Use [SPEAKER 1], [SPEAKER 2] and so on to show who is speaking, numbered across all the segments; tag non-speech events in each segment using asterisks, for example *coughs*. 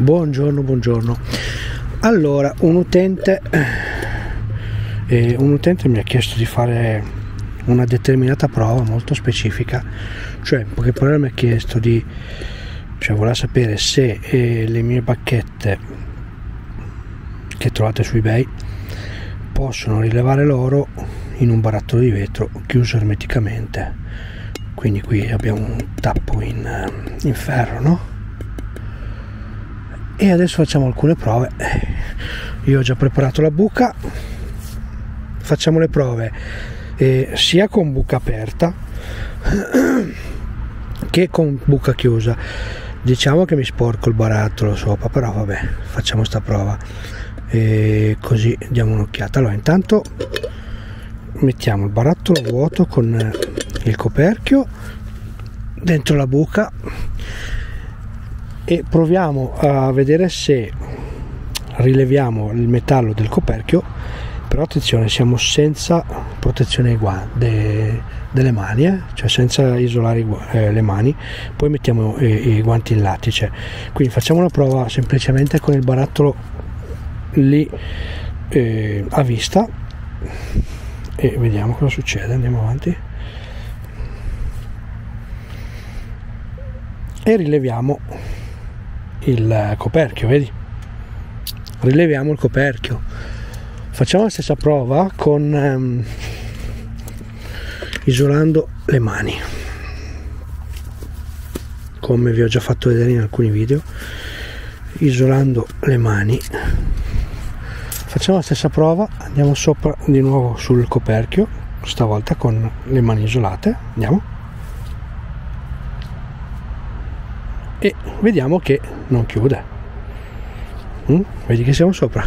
[SPEAKER 1] Buongiorno, buongiorno. Allora, un utente, eh, un utente mi ha chiesto di fare una determinata prova molto specifica, cioè in poche mi ha chiesto di, cioè voleva sapere se eh, le mie bacchette che trovate su eBay possono rilevare l'oro in un barattolo di vetro chiuso ermeticamente. Quindi qui abbiamo un tappo in, in ferro, no? E adesso facciamo alcune prove. Io ho già preparato la buca. Facciamo le prove eh, sia con buca aperta *clears throat* che con buca chiusa. Diciamo che mi sporco il barattolo sopra però vabbè facciamo sta prova. E così diamo un'occhiata. Allora intanto mettiamo il barattolo vuoto con il coperchio dentro la buca e proviamo a vedere se rileviamo il metallo del coperchio però attenzione siamo senza protezione de, delle mani eh? cioè senza isolare eh, le mani. Poi mettiamo eh, i guanti in lattice. Quindi facciamo una prova semplicemente con il barattolo lì eh, a vista. E vediamo cosa succede andiamo avanti. E rileviamo il coperchio, vedi? Rileviamo il coperchio. Facciamo la stessa prova con um, isolando le mani. Come vi ho già fatto vedere in alcuni video, isolando le mani. Facciamo la stessa prova, andiamo sopra di nuovo sul coperchio, stavolta con le mani isolate. Andiamo. E vediamo che non chiude mm? vedi che siamo sopra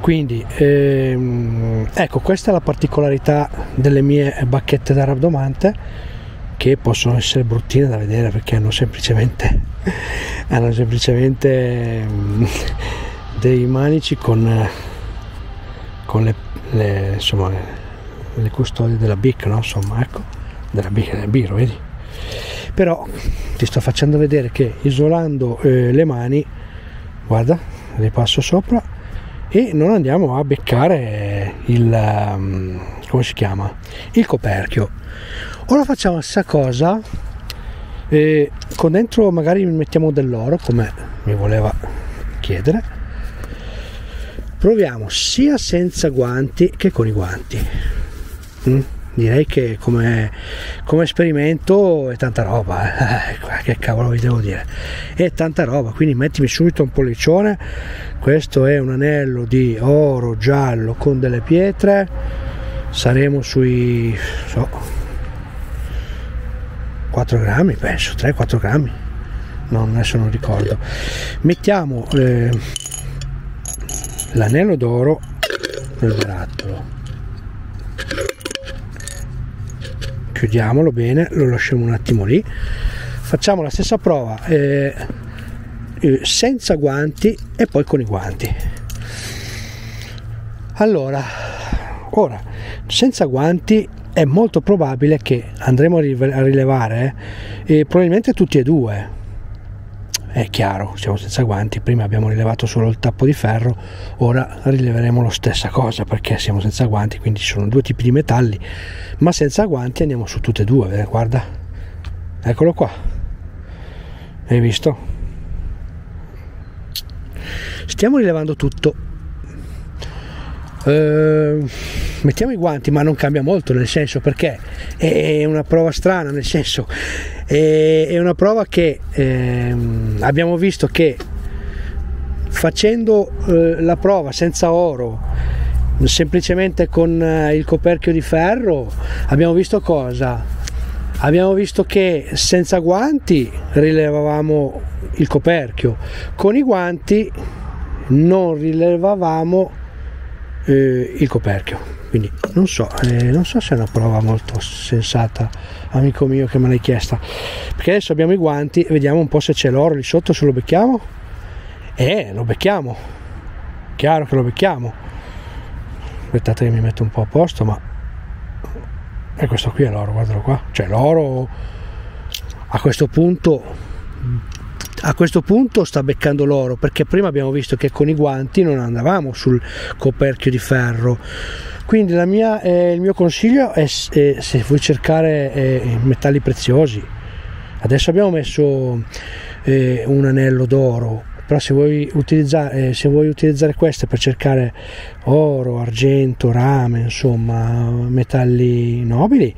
[SPEAKER 1] quindi ehm, ecco questa è la particolarità delle mie bacchette da rabdomante che possono essere bruttine da vedere perché hanno semplicemente *laughs* hanno semplicemente mm, dei manici con con le, le insomma le, custodie della BIC no? insomma ecco della BIC del biro vedi però ti sto facendo vedere che isolando eh, le mani guarda le passo sopra e non andiamo a beccare il um, come si chiama? Il coperchio. Ora facciamo la stessa cosa eh, con dentro magari mettiamo dell'oro come mi voleva chiedere. Proviamo sia senza guanti che con i guanti. Mm? Direi che come, come esperimento è tanta roba, eh, *laughs* che cavolo vi devo dire, è tanta roba, quindi mettimi subito un pollicione, questo è un anello di oro giallo con delle pietre, saremo sui so, 4 grammi penso, 3-4 grammi, non, adesso non ricordo, mettiamo eh, l'anello d'oro nel barattolo chiudiamolo bene lo lasciamo un attimo lì. Facciamo la stessa prova eh, eh, senza guanti e poi con i guanti. Allora ora senza guanti è molto probabile che andremo a rilevare eh, probabilmente tutti e due è chiaro, siamo senza guanti, prima abbiamo rilevato solo il tappo di ferro, ora rileveremo la stessa cosa perché siamo senza guanti, quindi ci sono due tipi di metalli, ma senza guanti andiamo su tutte e due, guarda, eccolo qua, hai visto? Stiamo rilevando tutto. Uh, mettiamo i guanti, ma non cambia molto, nel senso perché è una prova strana, nel senso è una prova che ehm, abbiamo visto che facendo eh, la prova senza oro, semplicemente con eh, il coperchio di ferro, abbiamo visto cosa? Abbiamo visto che senza guanti rilevavamo il coperchio, con i guanti non rilevavamo eh, il coperchio quindi non so, eh, non so se è una prova molto sensata amico mio che me l'hai chiesta. Perché adesso abbiamo i guanti vediamo un po' se c'è l'oro lì sotto se lo becchiamo. Eh lo becchiamo. Chiaro che lo becchiamo. Aspettate che mi metto un po' a posto ma e questo qui è l'oro guardalo qua. Cioè l'oro a questo punto a questo punto sta beccando l'oro perché prima abbiamo visto che con i guanti non andavamo sul coperchio di ferro. Quindi mia, eh, il mio consiglio è, è, se vuoi cercare eh, metalli preziosi. Adesso abbiamo messo eh, un anello d'oro però se vuoi, utilizzare, eh, se vuoi utilizzare queste per cercare oro, argento, rame, insomma metalli nobili,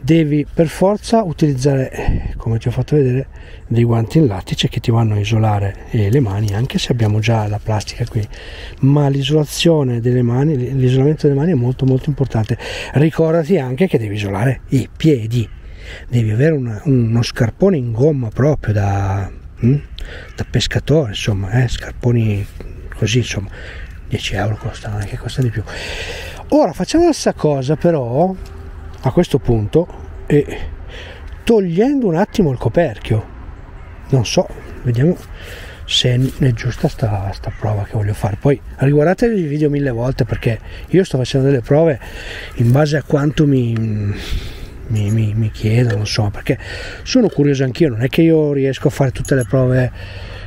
[SPEAKER 1] devi per forza utilizzare, come ti ho fatto vedere, dei guanti in lattice che ti vanno a isolare eh, le mani, anche se abbiamo già la plastica qui, ma l'isolazione delle mani, l'isolamento delle mani è molto molto importante. Ricordati anche che devi isolare i piedi, devi avere una, uno scarpone in gomma proprio da Mm? da pescatore insomma eh? scarponi così insomma 10 euro costano anche costa di più ora facciamo la stessa cosa però a questo punto e togliendo un attimo il coperchio non so vediamo se è giusta sta, sta prova che voglio fare poi riguardate il video mille volte perché io sto facendo delle prove in base a quanto mi mi, mi, mi chiedono, insomma, perché sono curioso anch'io, non è che io riesco a fare tutte le prove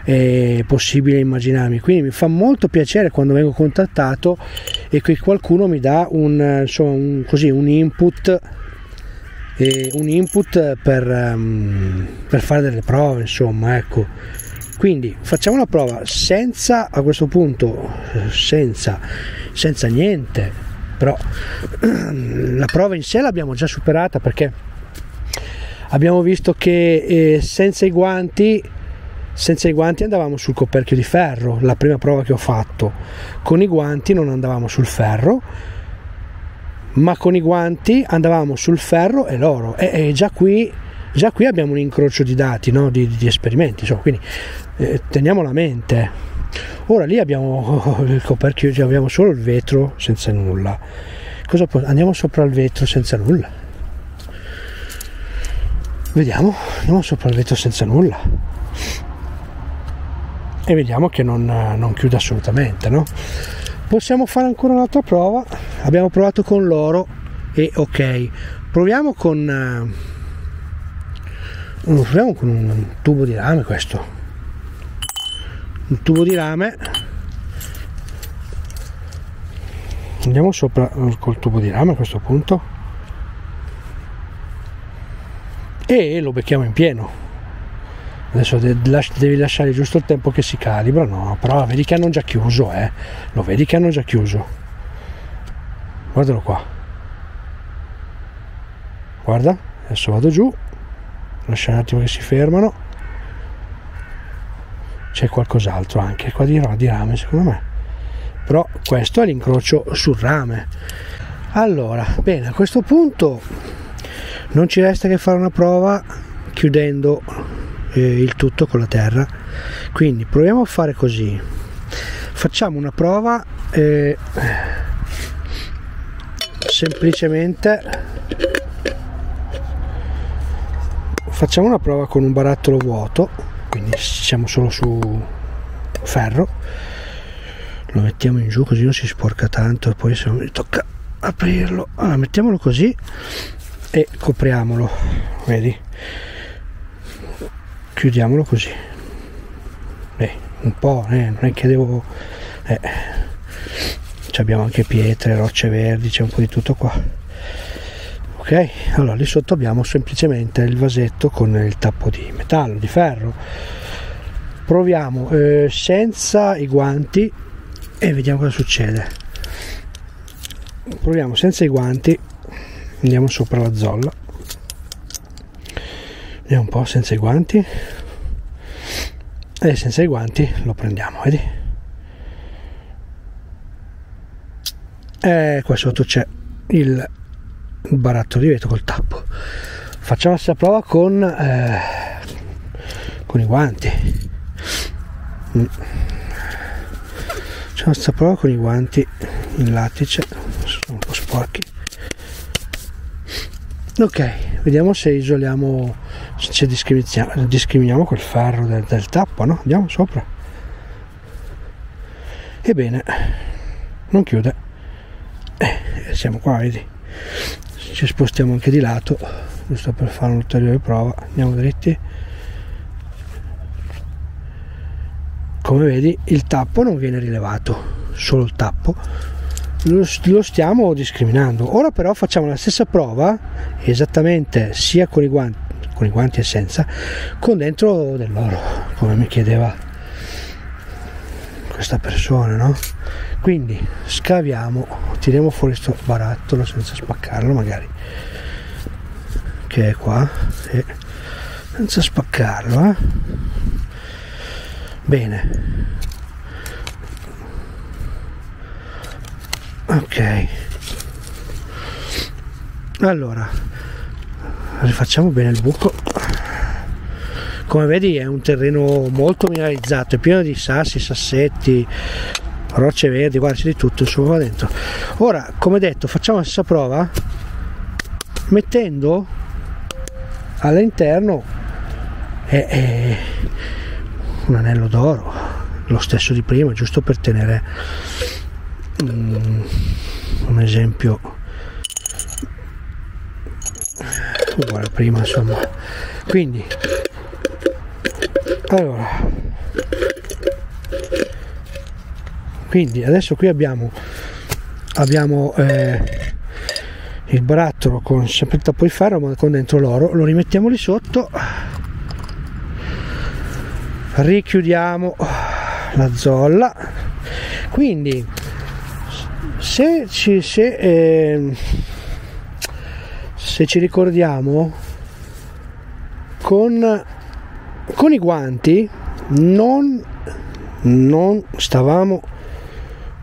[SPEAKER 1] eh, possibili immaginarmi, quindi mi fa molto piacere quando vengo contattato e che qualcuno mi dà un, insomma, un, così, un input eh, un input per, um, per fare delle prove insomma ecco. Quindi facciamo la prova senza a questo punto senza senza niente però *clears throat* la prova in sé l'abbiamo già superata perché abbiamo visto che eh, senza i guanti senza i guanti andavamo sul coperchio di ferro la prima prova che ho fatto. Con i guanti non andavamo sul ferro ma con i guanti andavamo sul ferro e l'oro. E, e già qui già qui abbiamo un incrocio di dati no? di, di, esperimenti insomma, quindi eh, teniamo la mente ora lì abbiamo *laughs* il coperchio cioè abbiamo solo il vetro senza nulla. Cosa può, andiamo sopra il vetro senza nulla. Vediamo andiamo sopra il vetro senza nulla. E vediamo che non, non chiude assolutamente no? possiamo fare ancora un'altra prova? Abbiamo provato con l'oro e ok. Proviamo con uh, proviamo con un tubo di rame questo un tubo di rame. Andiamo sopra col tubo di rame a questo punto. E lo becchiamo in pieno. Adesso devi lasciare giusto il tempo che si calibra. No però vedi che hanno già chiuso eh. Lo vedi che hanno già chiuso. Guardalo qua. Guarda adesso vado giù. Lascia un attimo che si fermano c'è qualcos'altro anche qua di, di rame secondo me. Però questo è l'incrocio sul rame. Allora bene a questo punto non ci resta che fare una prova chiudendo eh, il tutto con la terra. Quindi proviamo a fare così. Facciamo una prova eh, semplicemente facciamo una prova con un barattolo vuoto quindi siamo solo su ferro. Lo mettiamo in giù così non si sporca tanto poi se mi tocca aprirlo. Allora mettiamolo così e copriamolo vedi? Chiudiamolo così. Beh, un po' eh, non è che devo eh. abbiamo anche pietre rocce verdi c'è un po' di tutto qua ok allora lì sotto abbiamo semplicemente il vasetto con il tappo di metallo di ferro. Proviamo eh, senza i guanti e vediamo cosa succede. Proviamo senza i guanti andiamo sopra la zolla. Vediamo un po' senza i guanti. E senza i guanti lo prendiamo vedi? E qua sotto c'è il il barattolo di vetro col tappo. Facciamo questa prova con eh, con i guanti. Mm. facciamo questa prova con i guanti in lattice sono un po' sporchi. Ok vediamo se isoliamo se discriminiamo, discriminiamo quel ferro del, del tappo no? andiamo sopra. Ebbene non chiude. Eh, siamo qua vedi ci spostiamo anche di lato giusto per fare un'ulteriore prova. Andiamo dritti. Come vedi il tappo non viene rilevato solo il tappo. Lo, stiamo discriminando. Ora però facciamo la stessa prova esattamente sia con i guanti con i guanti e senza con dentro dell'oro come mi chiedeva questa persona no quindi scaviamo tiriamo fuori questo barattolo senza spaccarlo magari che è qua sì. senza spaccarlo eh? bene ok allora rifacciamo bene il buco come vedi è un terreno molto mineralizzato è pieno di sassi sassetti rocce verdi guarda c'è di tutto insomma qua dentro. Ora come detto facciamo la stessa prova mettendo all'interno è, è un anello d'oro lo stesso di prima giusto per tenere um, un esempio uguale prima insomma. Quindi allora quindi adesso qui abbiamo abbiamo eh, il barattolo con sempre il tappo di ferro ma con dentro l'oro. Lo rimettiamo lì sotto. Richiudiamo la zolla. Quindi se ci, se, eh, se ci ricordiamo con, con i guanti non, non stavamo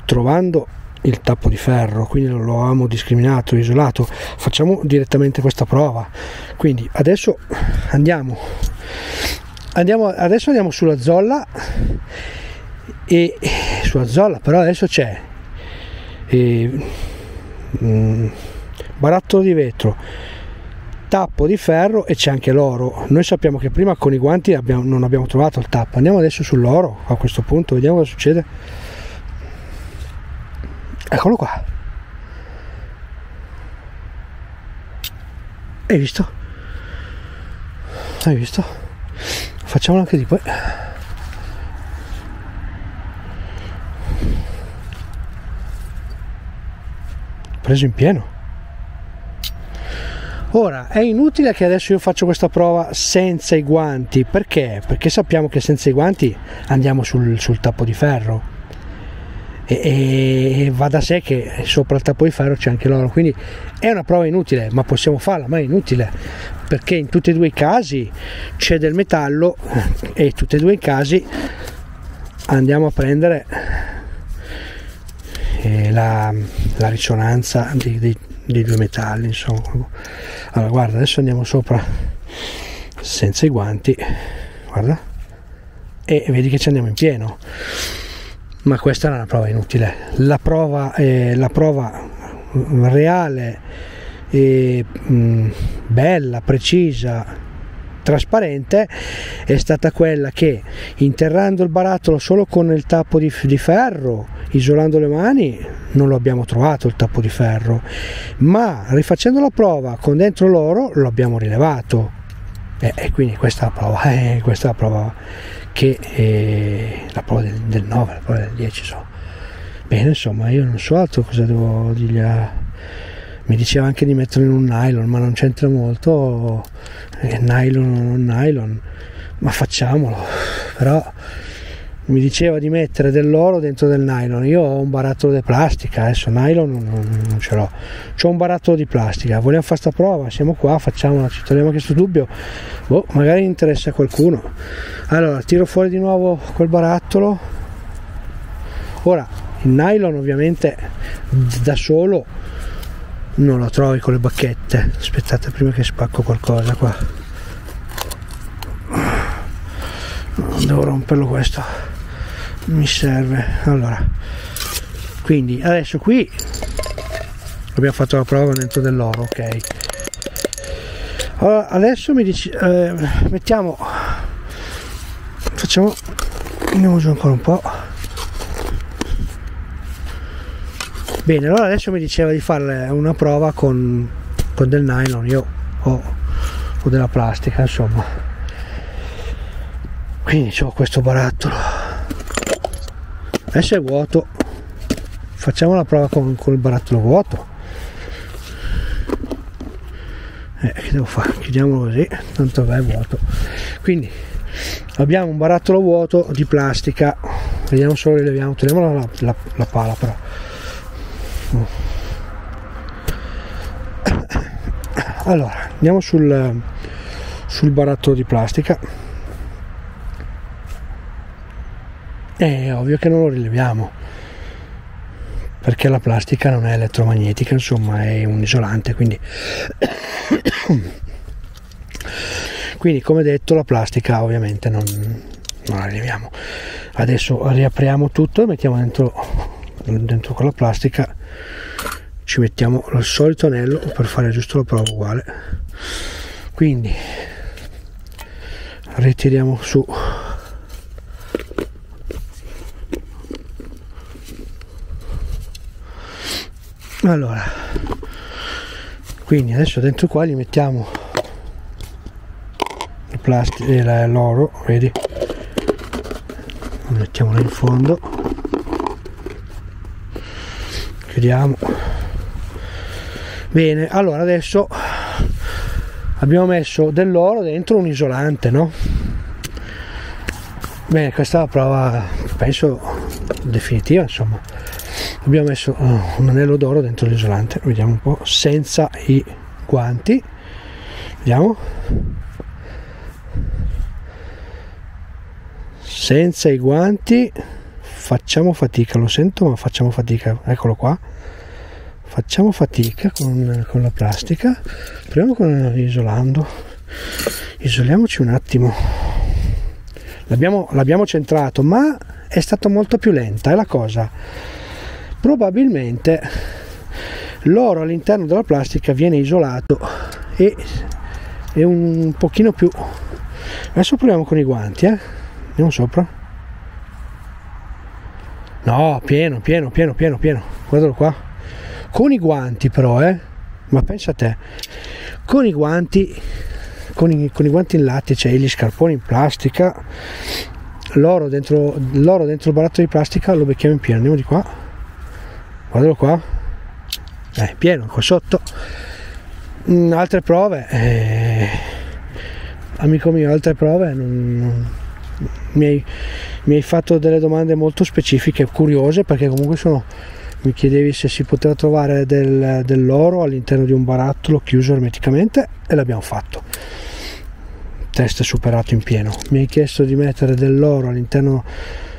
[SPEAKER 1] trovando il tappo di ferro quindi non lo avevamo discriminato isolato facciamo direttamente questa prova. Quindi adesso andiamo andiamo adesso andiamo sulla zolla e sulla zolla però adesso c'è e, mm, barattolo di vetro tappo di ferro e c'è anche l'oro. Noi sappiamo che prima con i guanti abbiamo, non abbiamo trovato il tappo. Andiamo adesso sull'oro a questo punto vediamo cosa succede eccolo qua hai visto? hai visto? facciamolo anche di poi preso in pieno ora è inutile che adesso io faccio questa prova senza i guanti perché? perché sappiamo che senza i guanti andiamo sul, sul tappo di ferro e, e, va da sé che sopra il tappo di ferro c'è anche l'oro. Quindi è una prova inutile ma possiamo farla ma è inutile. Perché in tutti e due i casi c'è del metallo e in tutti e due i casi andiamo a prendere eh, la, la, risonanza dei, dei, dei due metalli insomma. Allora guarda adesso andiamo sopra senza i guanti guarda e vedi che ci andiamo in pieno ma questa era una prova inutile. La prova, eh, la prova reale e mh, bella precisa trasparente è stata quella che interrando il barattolo solo con il tappo di, di ferro isolando le mani non lo abbiamo trovato il tappo di ferro. Ma rifacendo la prova con dentro l'oro lo abbiamo rilevato. E, e quindi questa è la prova eh, questa è la prova che è la prova del, del 9 la prova del 10 so. bene insomma io non so altro cosa devo dirgli a mi diceva anche di metterlo in un nylon ma non c'entra molto eh, nylon o non nylon ma facciamolo però mi diceva di mettere dell'oro dentro del nylon. Io ho un barattolo di plastica adesso nylon non, non ce l'ho. Ho un barattolo di plastica vogliamo fare questa prova? Siamo qua facciamola ci togliamo questo dubbio? Boh magari interessa a qualcuno. Allora tiro fuori di nuovo quel barattolo. Ora il nylon ovviamente da solo non lo trovi con le bacchette. Aspettate prima che spacco qualcosa qua. Non devo romperlo questo mi serve. Allora quindi adesso qui abbiamo fatto la prova dentro dell'oro ok. Allora adesso mi dici eh, mettiamo facciamo andiamo giù ancora un po' bene allora adesso mi diceva di fare una prova con, con del nylon io ho, ho della plastica insomma. Quindi ho questo barattolo adesso è vuoto. Facciamo la prova con, con il barattolo vuoto. Eh, che devo fare? chiudiamolo così tanto è vuoto. Quindi abbiamo un barattolo vuoto di plastica. Vediamo solo rileviamo. Teniamo la, la, la pala però. *coughs* Allora andiamo sul, sul barattolo di plastica è ovvio che non lo rileviamo. Perché la plastica non è elettromagnetica insomma è un isolante quindi *coughs* quindi come detto la plastica ovviamente non, non la rileviamo. Adesso riapriamo tutto e mettiamo dentro dentro con la plastica. Ci mettiamo il solito anello per fare giusto la prova uguale. Quindi ritiriamo su allora quindi adesso dentro qua gli mettiamo il plastica e l'oro vedi? Lo mettiamo là in fondo. Chiudiamo. Bene allora adesso abbiamo messo dell'oro dentro un isolante no? Bene questa è la prova penso definitiva insomma abbiamo messo uh, un anello d'oro dentro l'isolante vediamo un po' senza i guanti. Vediamo. Senza i guanti facciamo fatica lo sento ma facciamo fatica eccolo qua. Facciamo fatica con, con la plastica. Proviamo con isolando. Isoliamoci un attimo. L'abbiamo, l'abbiamo centrato ma è stato molto più lenta è la cosa probabilmente l'oro all'interno della plastica viene isolato e è un pochino più. Adesso proviamo con i guanti eh. Andiamo sopra. No pieno pieno pieno pieno pieno. Guardalo qua. Con i guanti però eh. Ma pensa a te. Con i guanti con i, con i guanti in latte cioè gli scarponi in plastica l'oro dentro, l'oro dentro il barattolo di plastica lo becchiamo in pieno. Andiamo di qua guardalo qua. Eh, pieno qua sotto. Mm, altre prove eh, amico mio altre prove non, non, mi, hai, mi, hai, fatto delle domande molto specifiche curiose perché comunque sono mi chiedevi se si poteva trovare del, dell'oro all'interno di un barattolo chiuso ermeticamente e l'abbiamo fatto. Test superato in pieno. Mi hai chiesto di mettere dell'oro all'interno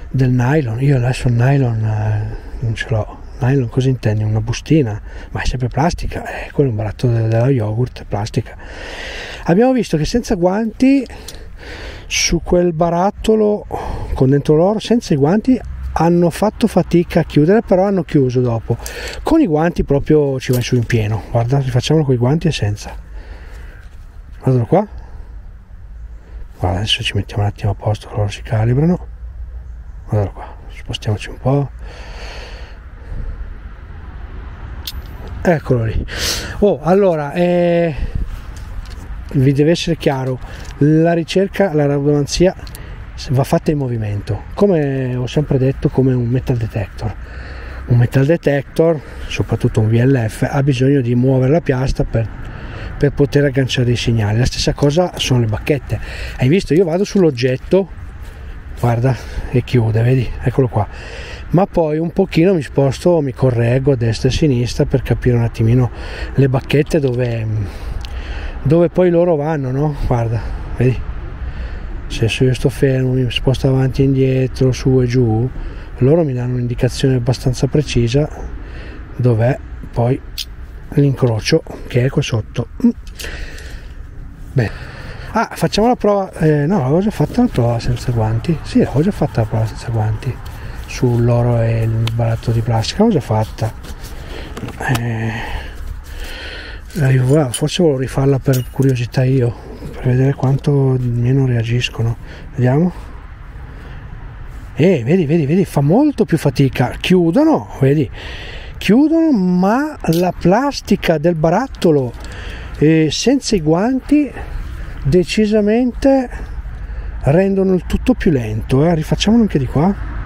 [SPEAKER 1] del nylon. Io adesso il nylon eh, non ce l'ho nylon cosa intendi? Una bustina, ma è sempre plastica, eh, quello è un baratto della yogurt, plastica. Abbiamo visto che senza guanti su quel barattolo con dentro l'oro, senza i guanti hanno fatto fatica a chiudere, però hanno chiuso dopo. Con i guanti proprio ci vai su in pieno. Guarda, rifacciamolo con i guanti e senza. Guardalo qua. Guarda, adesso ci mettiamo un attimo a posto, loro si calibrano. Guardalo qua, spostiamoci un po'. Eccolo lì. Oh allora eh, vi deve essere chiaro la ricerca la radiomanzia va fatta in movimento. Come ho sempre detto come un metal detector. Un metal detector soprattutto un VLF ha bisogno di muovere la piastra per, per poter agganciare i segnali. La stessa cosa sono le bacchette. Hai visto? Io vado sull'oggetto guarda e chiude vedi? Eccolo qua ma poi un pochino mi sposto, mi correggo a destra e a sinistra per capire un attimino le bacchette dove, dove poi loro vanno, no? Guarda, vedi? Se io sto fermo, mi sposto avanti e indietro, su e giù, loro mi danno un'indicazione abbastanza precisa dov'è poi l'incrocio che è qua sotto. Mm. Bene. Ah, facciamo la prova. Eh, no, avevo già fatto la prova senza guanti. Sì, avevo già fatto la prova senza guanti sull'oro e il baratto di plastica. Già fatta? Eh, forse volevo rifarla per curiosità io per vedere quanto meno reagiscono. Vediamo. E eh, vedi vedi vedi fa molto più fatica. Chiudono vedi. Chiudono ma la plastica del barattolo eh, senza i guanti decisamente rendono il tutto più lento eh. rifacciamolo anche di qua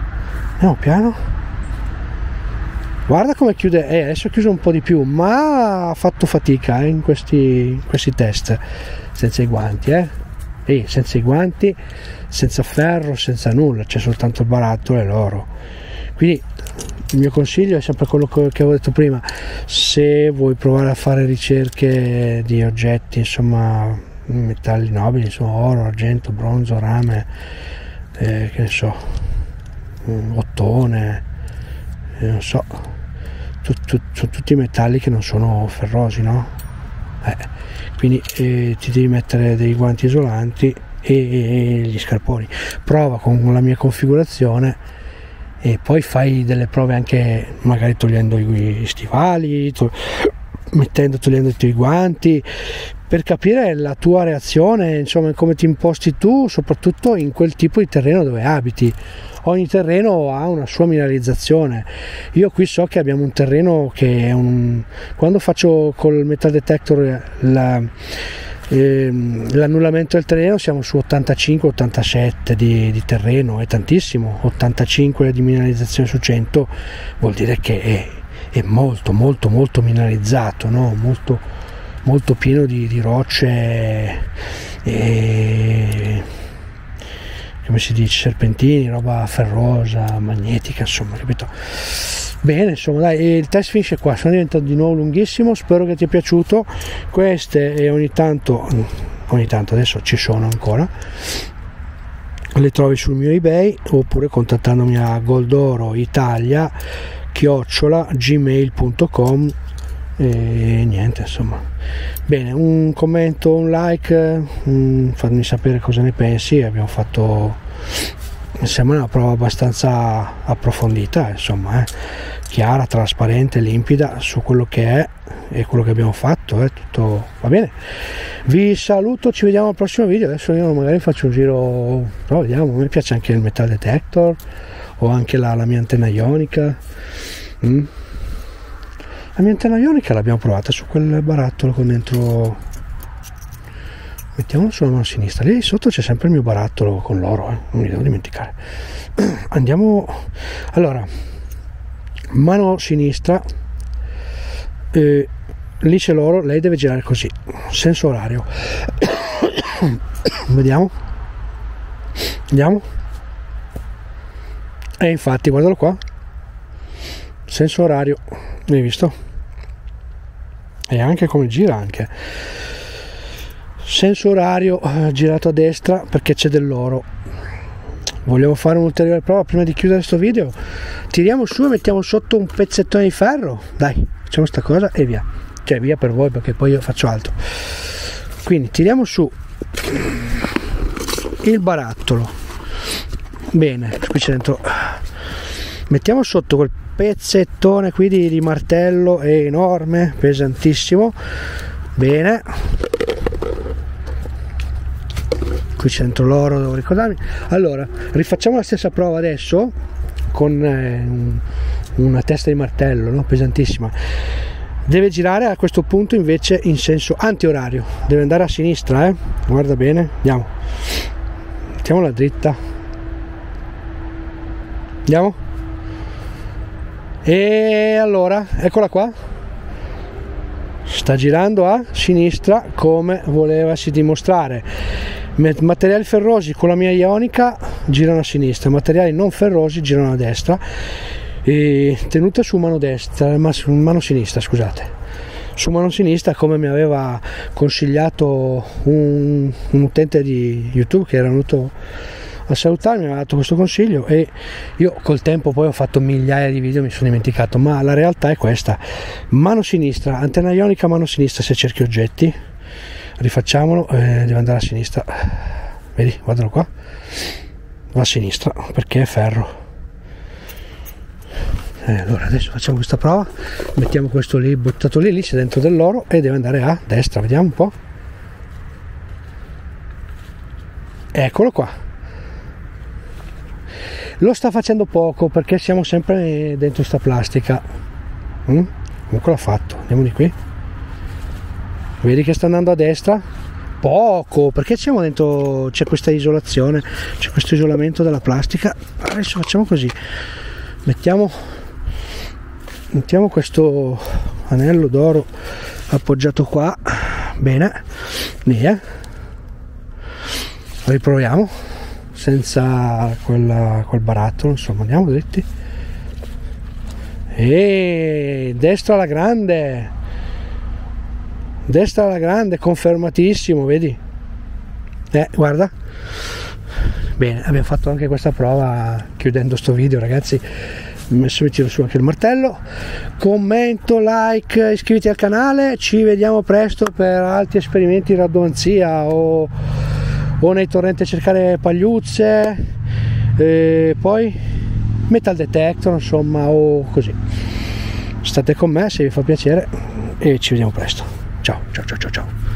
[SPEAKER 1] andiamo piano. Guarda come chiude eh, adesso ha chiuso un po' di più ma ha fatto fatica eh, in, questi, in questi test. Senza i guanti eh. E senza i guanti senza ferro senza nulla c'è soltanto il barattolo e l'oro. Quindi il mio consiglio è sempre quello che avevo detto prima. Se vuoi provare a fare ricerche di oggetti insomma metalli nobili insomma oro argento bronzo rame eh, che ne so ottone eh, non so tu, tu, sono tutti metalli che non sono ferrosi no? Eh, quindi eh, ti devi mettere dei guanti isolanti e, e, gli scarponi prova con la mia configurazione e poi fai delle prove anche magari togliendo i stivali, to- mettendo, togliendo i guanti per capire la tua reazione, insomma come ti imposti tu, soprattutto in quel tipo di terreno dove abiti. Ogni terreno ha una sua mineralizzazione. Io qui so che abbiamo un terreno che è un... quando faccio col metal detector la Ehm, l'annullamento del terreno siamo su 85-87 di, di, terreno, è tantissimo, 85 di mineralizzazione su 100 vuol dire che è, è molto molto molto mineralizzato, no? molto, molto pieno di, di rocce e come si dice serpentini, roba ferrosa, magnetica, insomma, capito? Bene, insomma, dai, il test finisce qua, sono diventato di nuovo lunghissimo, spero che ti sia piaciuto. Queste e ogni tanto, ogni tanto adesso ci sono ancora, le trovi sul mio eBay oppure contattandomi a Goldoro Italia chiocciola gmail.com e niente insomma bene un commento un like un, fatemi sapere cosa ne pensi abbiamo fatto sembra una prova abbastanza approfondita insomma eh. chiara trasparente limpida su quello che è e quello che abbiamo fatto eh. tutto va bene vi saluto ci vediamo al prossimo video adesso io magari faccio un giro no, vediamo mi piace anche il metal detector o anche la, la mia antenna ionica mm. La ionica l'abbiamo provata su quel barattolo con dentro. Mettiamolo sulla mano sinistra. Lì sotto c'è sempre il mio barattolo con l'oro eh? non mi devo dimenticare. *clears throat* Andiamo allora mano sinistra eh, lì c'è l'oro lei deve girare così senso orario. *coughs* Vediamo. Andiamo. E infatti guardalo qua. Senso orario hai visto e anche come gira anche. Senso orario eh, girato a destra perché c'è dell'oro. Vogliamo fare un'ulteriore prova prima di chiudere questo video? Tiriamo su e mettiamo sotto un pezzettone di ferro. Dai facciamo sta cosa e via. Cioè via per voi perché poi io faccio altro. Quindi tiriamo su il barattolo. Bene qui c'è dentro. Mettiamo sotto quel pezzettone qui di, di martello è enorme pesantissimo. Bene. Qui c'entro l'oro devo ricordarmi. Allora rifacciamo la stessa prova adesso con eh, una testa di martello no? pesantissima. Deve girare a questo punto invece in senso antiorario. Deve andare a sinistra eh? guarda bene. Andiamo. Mettiamola dritta. Andiamo e allora eccola qua. Sta girando a sinistra come volevasi dimostrare. Materiali ferrosi con la mia ionica girano a sinistra materiali non ferrosi girano a destra. E tenute su mano destra ma su mano sinistra scusate. Su mano sinistra come mi aveva consigliato un, un utente di youtube che era venuto a salutarmi mi aveva dato questo consiglio e io col tempo poi ho fatto migliaia di video mi sono dimenticato ma la realtà è questa. Mano sinistra antenna ionica mano sinistra se cerchi oggetti rifacciamolo eh, deve andare a sinistra. Vedi guardalo qua. Va a sinistra perché è ferro. Eh, allora adesso facciamo questa prova mettiamo questo lì buttato lì lì c'è dentro dell'oro e deve andare a destra vediamo un po' eccolo qua lo sta facendo poco perché siamo sempre dentro sta plastica. Mm? comunque l'ha fatto andiamo di qui. Vedi che sta andando a destra? Poco perché siamo dentro c'è questa isolazione c'è questo isolamento della plastica. Adesso facciamo così. Mettiamo mettiamo questo anello d'oro appoggiato qua. Bene via riproviamo senza quella, quel barattolo insomma andiamo dritti. E destra alla grande. Destra alla grande confermatissimo vedi? Eh guarda. Bene abbiamo fatto anche questa prova chiudendo sto video ragazzi. Adesso mi tiro su anche il martello. Commento like iscriviti al canale. Ci vediamo presto per altri esperimenti in raddoanzia o, o nei torrenti a cercare pagliuzze e poi metal detector insomma o così. State con me se vi fa piacere e ci vediamo presto. Ciao ciao ciao ciao ciao